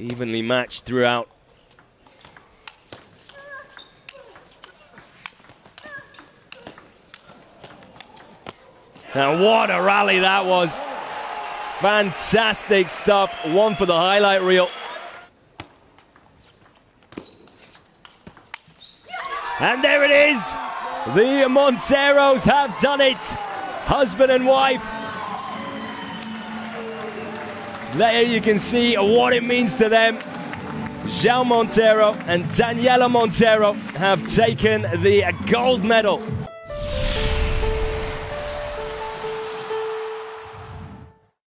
evenly matched throughout. And what a rally that was. Fantastic stuff. One for the highlight reel. And there it is. The Monteiros have done it. Husband and wife. There you can see what it means to them. João Monteiro and Daniela Monteiro have taken the gold medal